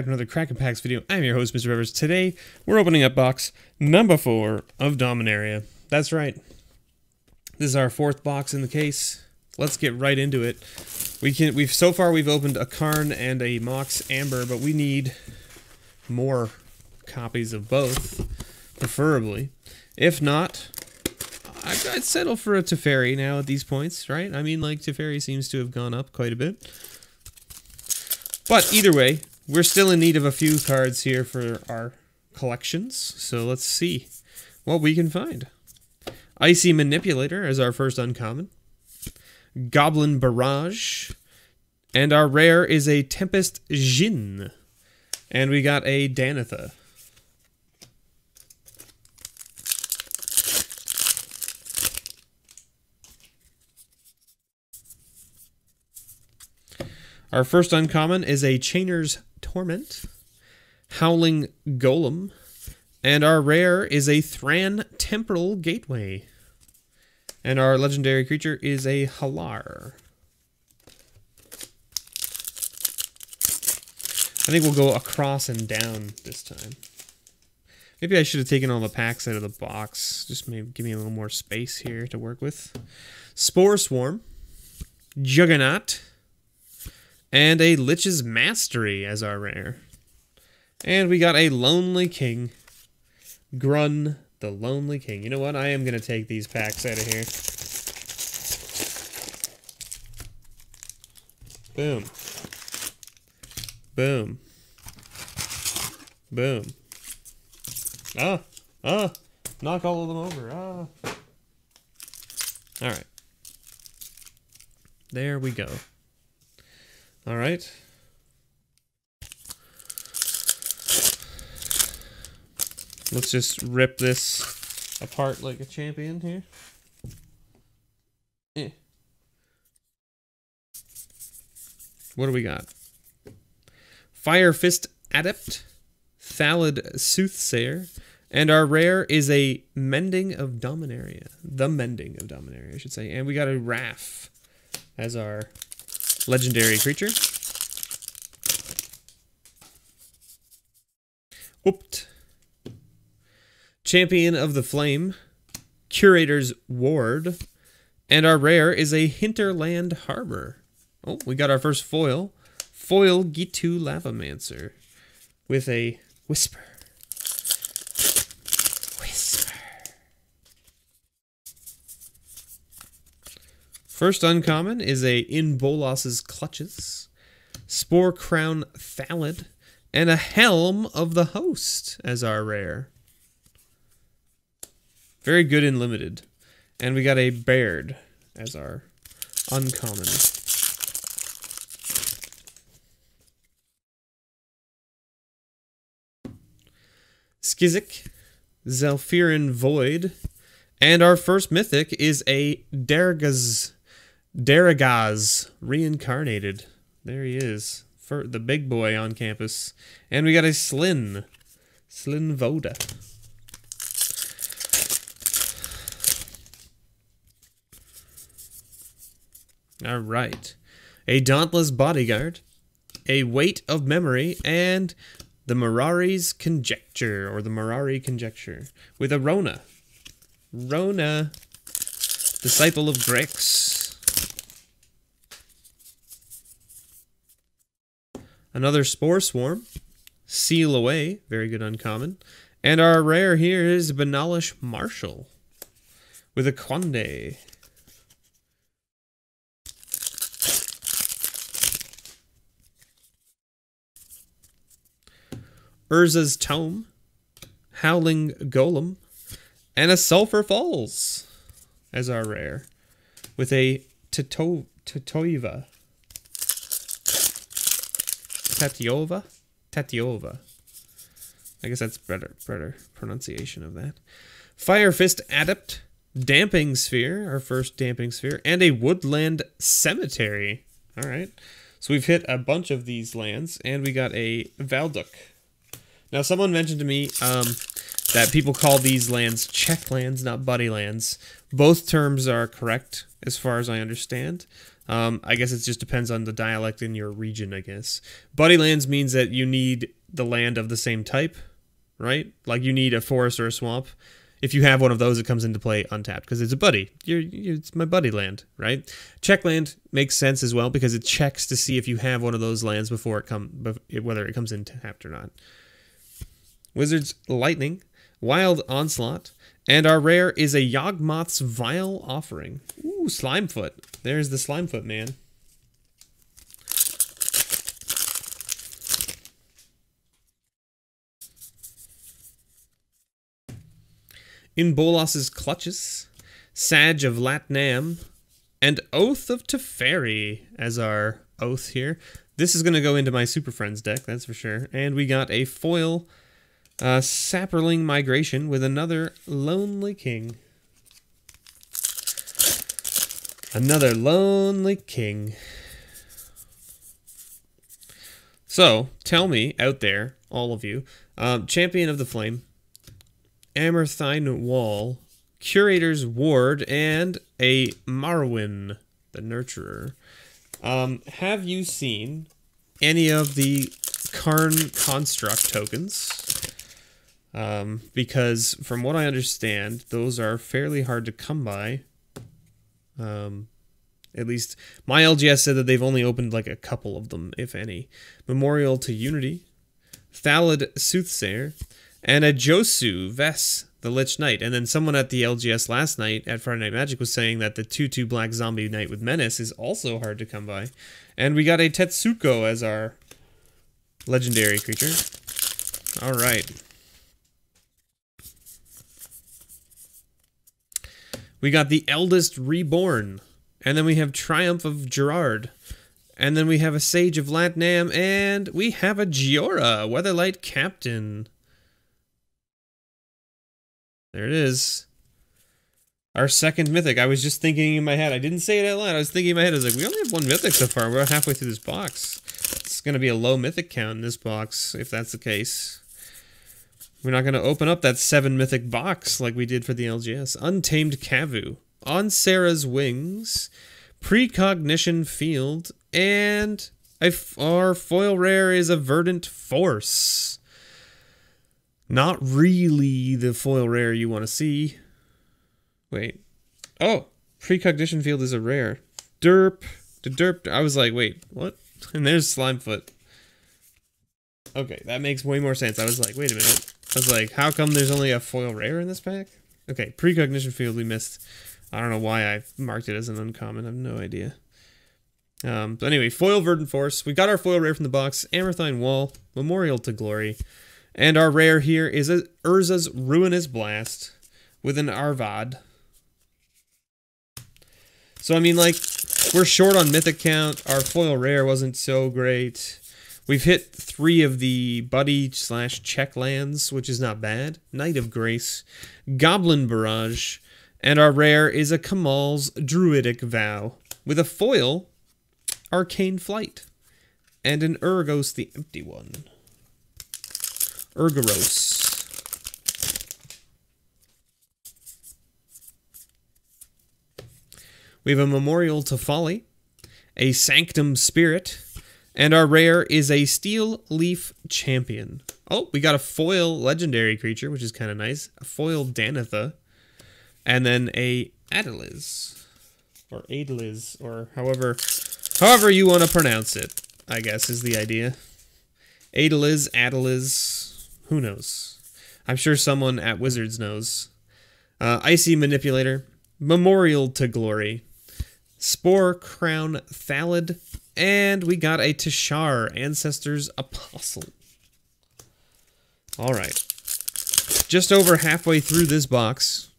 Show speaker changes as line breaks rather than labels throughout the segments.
back to another Crackin' Packs video. I'm your host, Mr. Bevers. Today, we're opening up box number four of Dominaria. That's right. This is our fourth box in the case. Let's get right into it. We can we've so far we've opened a Karn and a Mox Amber, but we need more copies of both, preferably. If not, I'd settle for a Teferi now at these points, right? I mean, like, Teferi seems to have gone up quite a bit. But either way, we're still in need of a few cards here for our collections. So let's see what we can find. Icy Manipulator is our first uncommon. Goblin Barrage. And our rare is a Tempest Djinn. And we got a Danitha. Our first uncommon is a Chainer's Torment, Howling Golem, and our rare is a Thran Temporal Gateway. And our legendary creature is a Hallar. I think we'll go across and down this time. Maybe I should have taken all the packs out of the box. Just maybe give me a little more space here to work with. Spore Swarm, Juggernaut, and a Lich's Mastery as our rare. And we got a Lonely King. Grunn, the Lonely King. You know what? I am going to take these packs out of here. Boom. Boom. Boom. Ah. Ah. Knock all of them over. Ah. All right. There we go. All right. Let's just rip this apart like a champion here. Eh. What do we got? Fire Fist Adept, Thallid Soothsayer, and our rare is a Mending of Dominaria. The Mending of Dominaria, I should say. And we got a Raff as our legendary creature. Whooped. Champion of the Flame, Curator's Ward, and our rare is a Hinterland Harbor. Oh, we got our first foil. Foil Ghitu Lavamancer with a. Whisper. First uncommon is a In Bolas's Clutches, Spore Crown Thallid, and a Helm of the Host as our rare. Very good in limited. And we got a Baird as our uncommon. Skizzik, Zhalfirin Void, and our first mythic is a Darigaaz, Darigaaz reincarnated. There he is, for the big boy on campus, and we got a Slinn, Slinn Voda. All right. A Dauntless Bodyguard, a Weight of Memory, and the Mirari's Conjecture, or the Mirari Conjecture, with a Rona. Rona, Disciple of Grix. Another Spore Swarm, Seal Away, very good uncommon. And our rare here is Benalish Marshal, with a Kwende. Urza's Tome, Howling Golem, and a Sulphur Falls as our rare, with a Tito Tatoiva. Tatiova? Tatiova. I guess that's better, better pronunciation of that. Fire Fist Adept, Damping Sphere, our first Damping Sphere, and a Woodland Cemetery. All right. So we've hit a bunch of these lands, and we got a Valduk. Now, someone mentioned to me um, that people call these lands check lands, not buddy lands. Both terms are correct, as far as I understand. Um, I guess it just depends on the dialect in your region, I guess. Buddy lands means that you need the land of the same type, right? Like you need a forest or a swamp. If you have one of those, it comes into play untapped because it's a buddy. You're, you're, it's my buddy land, right? Check land makes sense as well because it checks to see if you have one of those lands before it come, whether it comes in tapped or not. Wizard's Lightning, Wild Onslaught, and our rare is a Yawgmoth's Vile Offering. Ooh, Slimefoot. There's the Slimefoot man. In Bolas's Clutches, Sage of Lat-Nam, and Oath of Teferi as our oath here. This is going to go into my Super Friends deck, that's for sure. And we got a foil uh, saproling Migration with another Lonely King. Another Lonely King. So, tell me out there, all of you, um, Champion of the Flame, Amaranthine Wall, Curator's Ward, and a Marwyn, the Nurturer. Um, have you seen any of the Karn Construct tokens? Um, because from what I understand, those are fairly hard to come by. Um, at least my LGS said that they've only opened like a couple of them, if any. Memorial to Unity, Thallid Soothsayer, and a Josu Vess, the Lich Knight. And then someone at the LGS last night at Friday Night Magic was saying that the 2 2 Black Zombie Knight with Menace is also hard to come by. And we got a Tetsuko as our legendary creature. All right. We got the Eldest Reborn. And then we have Triumph of Gerard. And then we have a Sage of Lat-Nam. And we have a Jhoira, Weatherlight Captain. There it is. Our second mythic. I was just thinking in my head. I didn't say it out loud. I was thinking in my head. I was like, we only have one mythic so far. We're halfway through this box. It's going to be a low mythic count in this box, if that's the case. We're not going to open up that seven mythic box like we did for the LGS. Untamed Kavu, On Serra's Wings. Precognition Field. And our foil rare is a Verdant Force. Not really the foil rare you want to see. Wait. Oh, Precognition Field is a rare. Derp. Derp. I was like, wait, what? And there's Slimefoot. Okay, that makes way more sense. I was like, wait a minute. I was like, how come there's only a foil rare in this pack? Okay, precognition field we missed. I don't know why I marked it as an uncommon. I have no idea. Um, but anyway, foil verdant force. We got our foil rare from the box. Amaranthine wall. Memorial to glory. And our rare here is a Urza's ruinous blast with an Arvad. So I mean, like, we're short on mythic count. Our foil rare wasn't so great. We've hit three of the buddy slash check lands, which is not bad. Knight of Grace, Goblin Barrage, and our rare is a Kamahl's Druidic Vow with a foil, Arcane Flight, and an Urgos the Empty One. Urgoros. We have a Memorial to Folly, a Sanctum Spirit, and our rare is a Steel Leaf Champion. Oh, we got a foil legendary creature, which is kind of nice. A foil Danitha. And then a Adeliz. Or Adeliz, or however however you want to pronounce it, I guess is the idea. Adeliz, Adeliz, who knows? I'm sure someone at Wizards knows. Uh, Icy Manipulator, Memorial to Glory, Spore Crown Thallid, and we got a Teshar, Ancestors Apostle. All right. Just over halfway through this box.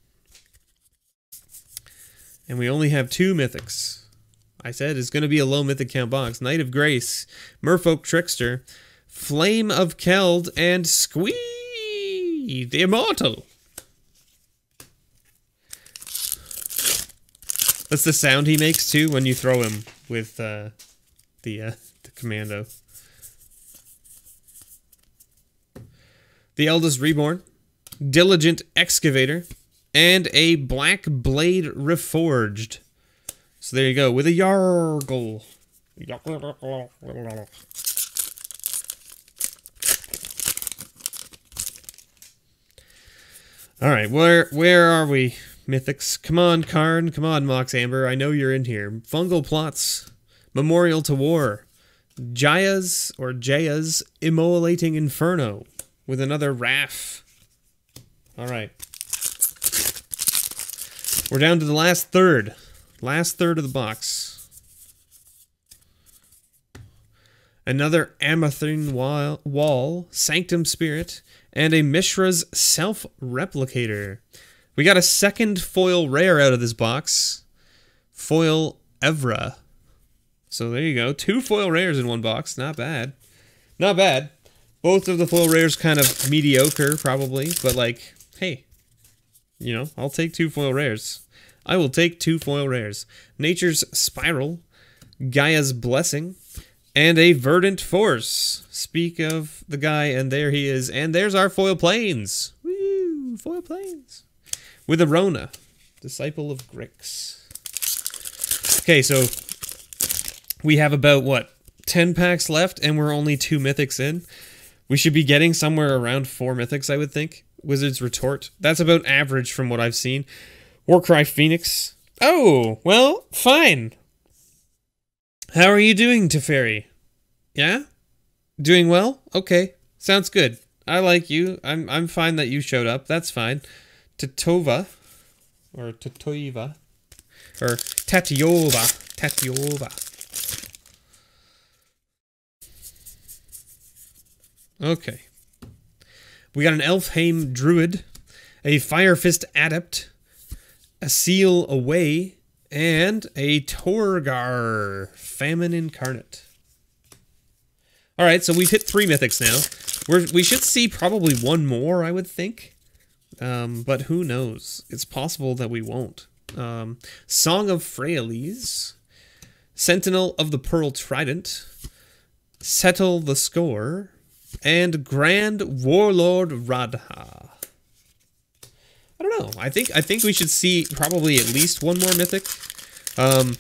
And we only have two mythics. I said it's going to be a low mythic count box. Knight of Grace, Merfolk Trickster, Flame of Keld, and Squee, the Immortal. That's the sound he makes too when you throw him with uh, the uh, the commando. The Eldest Reborn, Diligent Excavator, and a Black Blade Reforged. So there you go, with a Yargle. All right, where where are we, Mythics? Come on, Karn. Come on, Mox Amber. I know you're in here. Fungal plots. Memorial to War. Jaya's or Jaya's Immolating Inferno with another Raff. All right. We're down to the last third. Last third of the box. Another wall, wall, Sanctum Spirit, and a Mishra's Self Replicator. We got a second foil rare out of this box. Foil Evra. So there you go. Two foil rares in one box. Not bad. Not bad. Both of the foil rares kind of mediocre, probably, but like, hey, you know, I'll take two foil rares. I will take two foil rares. Nature's Spiral, Gaia's Blessing, and a Verdant Force. Speak of the guy, and there he is. And there's our foil Plains. Woo! Foil Plains. With a Rona, Disciple of Grix. Okay, so we have about, what, 10 packs left, and we're only two mythics in. We should be getting somewhere around four mythics, I would think. Wizard's Retort. That's about average from what I've seen. Warcry Phoenix. Oh, well, fine. How are you doing, Teferi? Yeah? Doing well? Okay. Sounds good. I like you. I'm I'm fine that you showed up. That's fine. Tatova. Or Tatoiva. Or Tatiova. Tatiova. Okay. We got an Elfhame Druid, a Fire Fist Adept, a Seal Away, and a Torgaar Famine Incarnate. All right, so we've hit three mythics now. We're, we should see probably one more, I would think. Um, but who knows? It's possible that we won't. Um, Song of Freyalise, Sentinel of the Pearl Trident, Settle the Score, and Grand Warlord Radha. I don't know. I think I think we should see probably at least one more mythic. Um,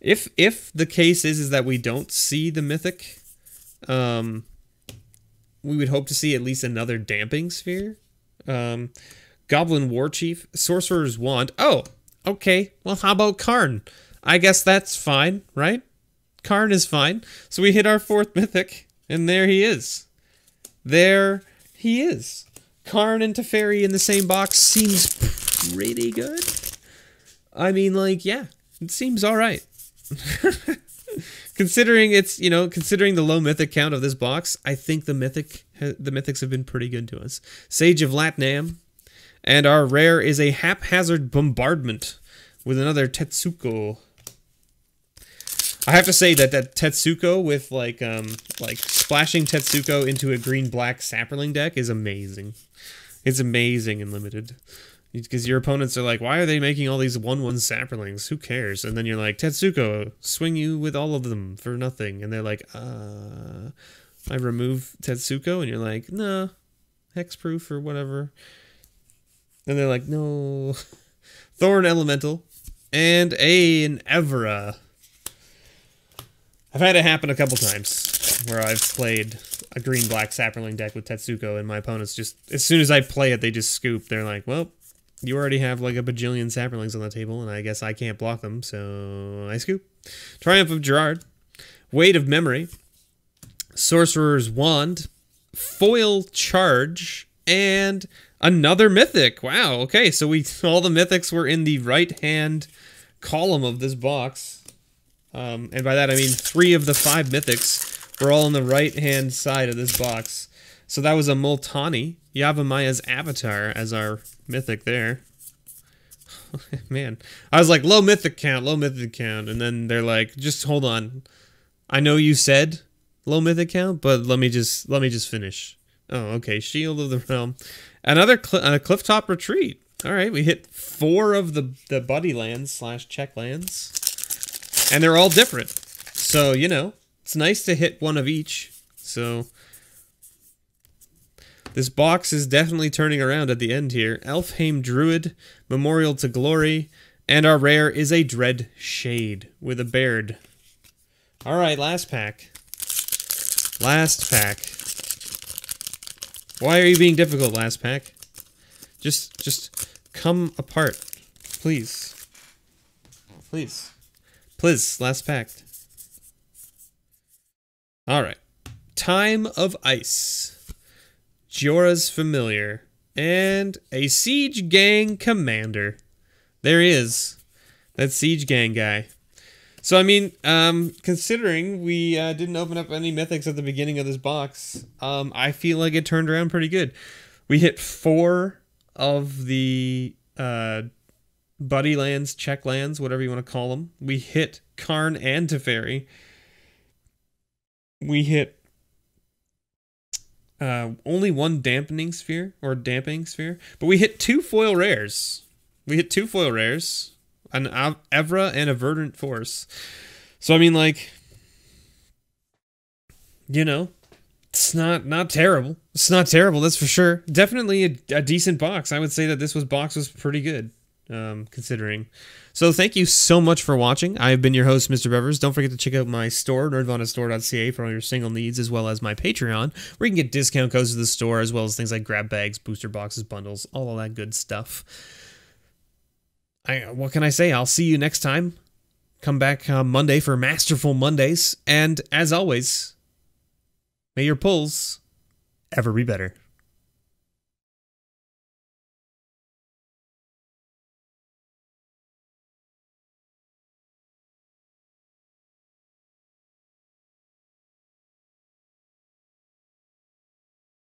if if the case is is that we don't see the mythic, um, we would hope to see at least another damping sphere. Um, Goblin War Chief, Sorcerer's Wand. Oh, okay. Well, how about Karn? I guess that's fine, right? Karn is fine. So we hit our fourth mythic, and there he is. There he is. Karn and Teferi in the same box seems pretty good. I mean, like, yeah, it seems all right. considering it's, you know, considering the low mythic count of this box, I think the mythic, the mythics have been pretty good to us. Sage of Lat-Nam, and our rare is a haphazard bombardment with another Tetsuko. I have to say that that Tetsuko with like um like splashing Tetsuko into a green black Saproling deck is amazing. It's amazing and limited. Because your opponents are like, why are they making all these 1 1 Saprolings? Who cares? And then you're like, Tetsuko, swing you with all of them for nothing. And they're like, uh, I remove Tetsuko. And you're like, nah, hexproof or whatever. And they're like, no. Thorn Elemental. And a, an Evra. I've had it happen a couple times where I've played a green black saproling deck with Tetsuko, and my opponents just, as soon as I play it, they just scoop. They're like, well, you already have like a bajillion saprolings on the table, and I guess I can't block them, so I scoop. Triumph of Gerard, Weight of Memory, Sorcerer's Wand, Foil Charge, and another Mythic. Wow, okay, so we all the Mythics were in the right hand column of this box. Um, and by that I mean three of the five mythics were all on the right hand side of this box. So that was a Multani, Yavimaya Avatar as our mythic there. Man, I was like, low mythic count, low mythic count. And then they're like, just hold on. I know you said low mythic count, but let me just let me just finish. Oh, okay. Shield of the Realm. Another cl uh, clifftop retreat. All right, we hit four of the the buddy lands slash check lands and they're all different. So, you know, it's nice to hit one of each. So, this box is definitely turning around at the end here. Elfhame Druid, Memorial to Glory, And our rare is a Dread Shade with a Baird. All right, last pack. Last pack. Why are you being difficult, last pack? Just, just come apart, please. Please. Please, last pack. All right. Time of Ice. Jhoira's Familiar. And a Siege Gang Commander. There he is. That Siege Gang guy. So, I mean, um, considering we uh, didn't open up any mythics at the beginning of this box, um, I feel like it turned around pretty good. We hit four of the uh, buddy lands, check lands, whatever you want to call them. We hit Karn and Teferi. We hit uh, only one dampening sphere or dampening sphere, but we hit two foil rares. We hit two foil rares, an Evra and a Verdant Force. So I mean, like, you know, it's not not terrible. It's not terrible, that's for sure. Definitely a, a decent box. I would say that this was box was pretty good, um, considering. So thank you so much for watching. I have been your host, Mr. Bevers. Don't forget to check out my store, nerdvanastore.ca, for all your single needs, as well as my Patreon, where you can get discount codes to the store, as well as things like grab bags, booster boxes, bundles, all that good stuff. I, what can I say? I'll see you next time. Come back uh, Monday for Masterful Mondays. And as always, May your pulls ever be better.